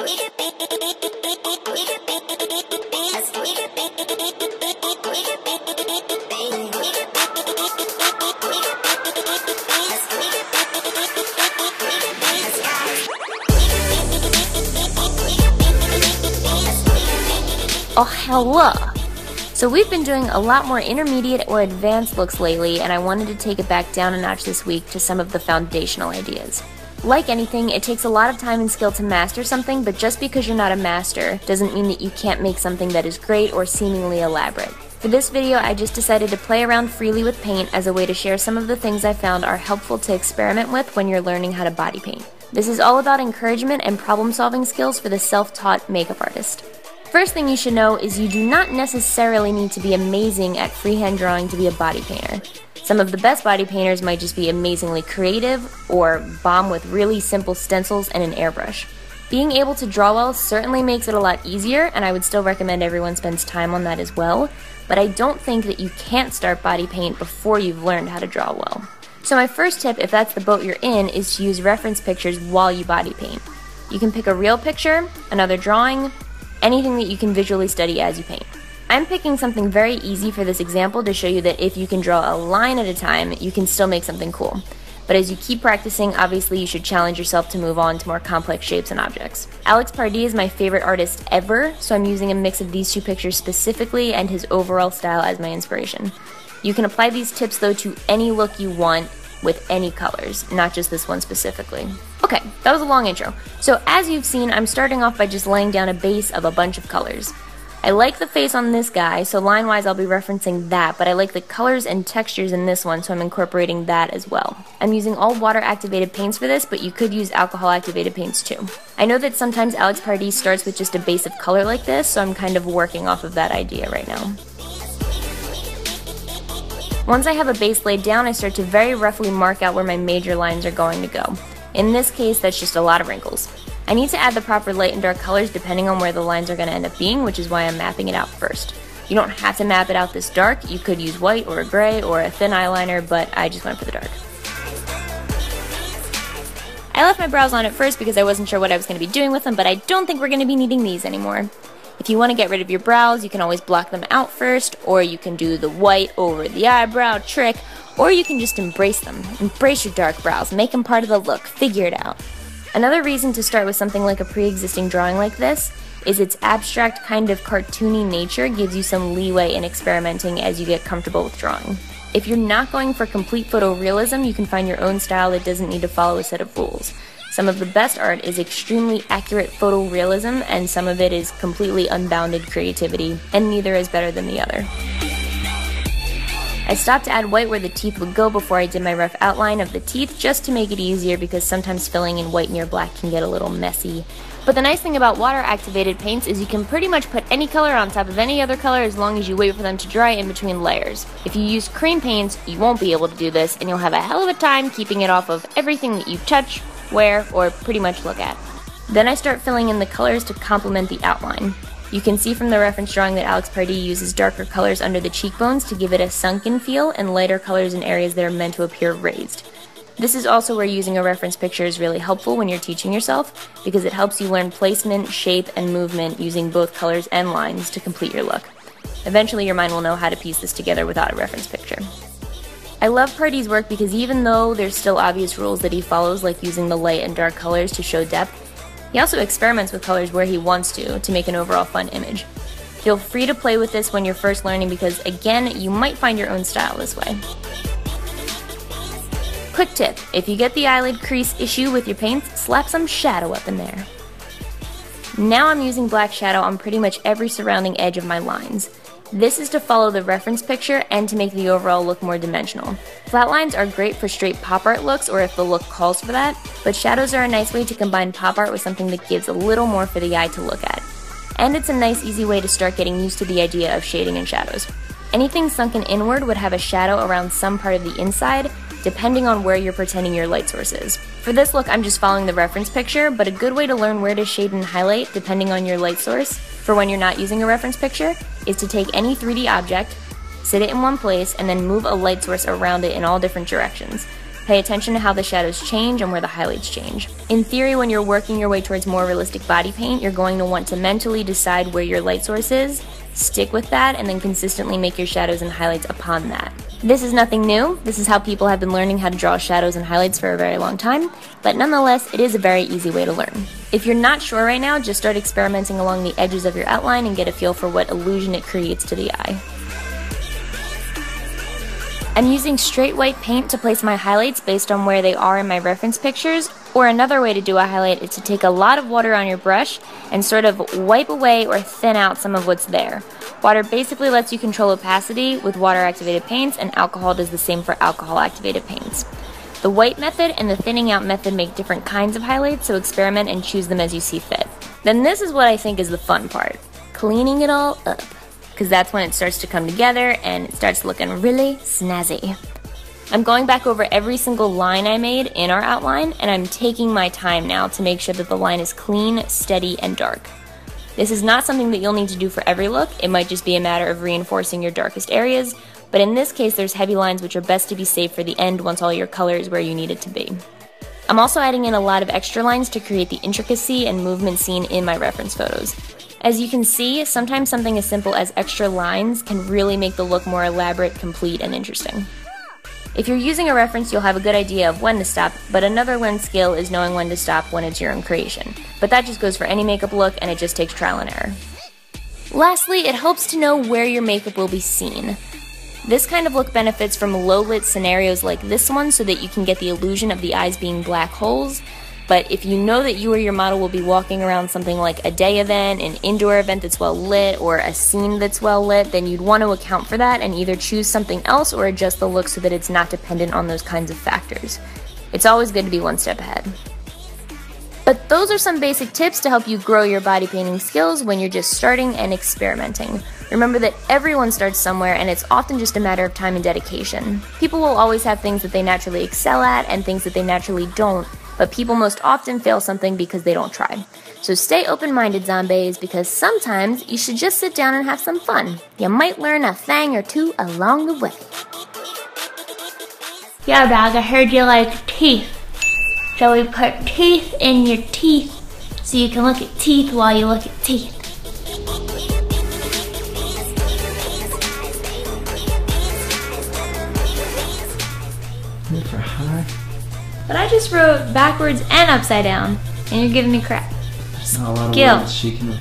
Oh, hello! So we've been doing a lot more intermediate or advanced looks lately, and I wanted to take it back down a notch this week to some of the foundational ideas. Like anything, it takes a lot of time and skill to master something, but just because you're not a master doesn't mean that you can't make something that is great or seemingly elaborate. For this video, I just decided to play around freely with paint as a way to share some of the things I found are helpful to experiment with when you're learning how to body paint. This is all about encouragement and problem solving skills for the self taught makeup artist. First thing you should know is you do not necessarily need to be amazing at freehand drawing to be a body painter. Some of the best body painters might just be amazingly creative or bomb with really simple stencils and an airbrush. Being able to draw well certainly makes it a lot easier, and I would still recommend everyone spends time on that as well, but I don't think that you can't start body paint before you've learned how to draw well. So, my first tip, if that's the boat you're in, is to use reference pictures while you body paint. You can pick a real picture, another drawing, anything that you can visually study as you paint. I'm picking something very easy for this example to show you that if you can draw a line at a time, you can still make something cool. But as you keep practicing, obviously you should challenge yourself to move on to more complex shapes and objects. Alex Pardee is my favorite artist ever, so I'm using a mix of these two pictures specifically and his overall style as my inspiration. You can apply these tips though to any look you want with any colors, not just this one specifically. Okay, that was a long intro. So as you've seen, I'm starting off by just laying down a base of a bunch of colors. I like the face on this guy, so line-wise I'll be referencing that, but I like the colors and textures in this one, so I'm incorporating that as well. I'm using all water-activated paints for this, but you could use alcohol-activated paints too. I know that sometimes Alex Pardee starts with just a base of color like this, so I'm kind of working off of that idea right now. Once I have a base laid down, I start to very roughly mark out where my major lines are going to go. In this case, that's just a lot of wrinkles. I need to add the proper light and dark colors depending on where the lines are going to end up being, which is why I'm mapping it out first. You don't have to map it out this dark, you could use white or a gray or a thin eyeliner, but I just went for the dark. I left my brows on at first because I wasn't sure what I was going to be doing with them, but I don't think we're going to be needing these anymore. If you want to get rid of your brows, you can always block them out first, or you can do the white over the eyebrow trick, or you can just embrace them. Embrace your dark brows, make them part of the look, figure it out. Another reason to start with something like a pre-existing drawing like this is its abstract kind of cartoony nature gives you some leeway in experimenting as you get comfortable with drawing. If you're not going for complete photorealism, you can find your own style that doesn't need to follow a set of rules. Some of the best art is extremely accurate photorealism, and some of it is completely unbounded creativity, and neither is better than the other. I stopped to add white where the teeth would go before I did my rough outline of the teeth just to make it easier because sometimes filling in white near black can get a little messy. But the nice thing about water activated paints is you can pretty much put any color on top of any other color as long as you wait for them to dry in between layers. If you use cream paints, you won't be able to do this and you'll have a hell of a time keeping it off of everything that you touch, wear, or pretty much look at. Then I start filling in the colors to complement the outline. You can see from the reference drawing that Alex Pardee uses darker colors under the cheekbones to give it a sunken feel and lighter colors in areas that are meant to appear raised. This is also where using a reference picture is really helpful when you're teaching yourself because it helps you learn placement, shape, and movement using both colors and lines to complete your look. Eventually, your mind will know how to piece this together without a reference picture. I love Pardee's work because even though there's still obvious rules that he follows, like using the light and dark colors to show depth, he also experiments with colors where he wants to, to make an overall fun image. Feel free to play with this when you're first learning because, again, you might find your own style this way. Quick tip, if you get the eyelid crease issue with your paints, slap some shadow up in there. Now I'm using black shadow on pretty much every surrounding edge of my lines. This is to follow the reference picture and to make the overall look more dimensional. Flat lines are great for straight pop art looks or if the look calls for that, but shadows are a nice way to combine pop art with something that gives a little more for the eye to look at. And it's a nice easy way to start getting used to the idea of shading and shadows. Anything sunken inward would have a shadow around some part of the inside, depending on where you're pretending your light source is. For this look, I'm just following the reference picture, but a good way to learn where to shade and highlight, depending on your light source, for when you're not using a reference picture is to take any 3D object, sit it in one place, and then move a light source around it in all different directions. Pay attention to how the shadows change and where the highlights change. In theory, when you're working your way towards more realistic body paint, you're going to want to mentally decide where your light source is, stick with that, and then consistently make your shadows and highlights upon that. This is nothing new. This is how people have been learning how to draw shadows and highlights for a very long time, but nonetheless, it is a very easy way to learn. If you're not sure right now, just start experimenting along the edges of your outline and get a feel for what illusion it creates to the eye. I'm using straight white paint to place my highlights based on where they are in my reference pictures, or another way to do a highlight is to take a lot of water on your brush and sort of wipe away or thin out some of what's there. Water basically lets you control opacity with water activated paints, and alcohol does the same for alcohol activated paints. The white method and the thinning out method make different kinds of highlights, so experiment and choose them as you see fit. Then this is what I think is the fun part cleaning it all up because that's when it starts to come together and it starts looking really snazzy. I'm going back over every single line I made in our outline and I'm taking my time now to make sure that the line is clean, steady, and dark. This is not something that you'll need to do for every look, it might just be a matter of reinforcing your darkest areas, but in this case there's heavy lines which are best to be saved for the end once all your color is where you need it to be. I'm also adding in a lot of extra lines to create the intricacy and movement seen in my reference photos. As you can see, sometimes something as simple as extra lines can really make the look more elaborate, complete, and interesting. If you're using a reference, you'll have a good idea of when to stop, but another learned skill is knowing when to stop when it's your own creation. But that just goes for any makeup look, and it just takes trial and error. Lastly, it helps to know where your makeup will be seen. This kind of look benefits from low lit scenarios like this one so that you can get the illusion of the eyes being black holes, but if you know that you or your model will be walking around something like a day event, an indoor event that's well lit, or a scene that's well lit, then you'd want to account for that and either choose something else or adjust the look so that it's not dependent on those kinds of factors. It's always good to be one step ahead. But those are some basic tips to help you grow your body painting skills when you're just starting and experimenting. Remember that everyone starts somewhere and it's often just a matter of time and dedication. People will always have things that they naturally excel at and things that they naturally don't, but people most often fail something because they don't try. So stay open minded, zombies, because sometimes you should just sit down and have some fun. You might learn a thing or two along the way. Yeah, dog, I heard you like teeth. So we put teeth in your teeth so you can look at teeth while you look at teeth. For high? But I just wrote backwards and upside down, and you're giving me crap. Not a lot of Skill. she can.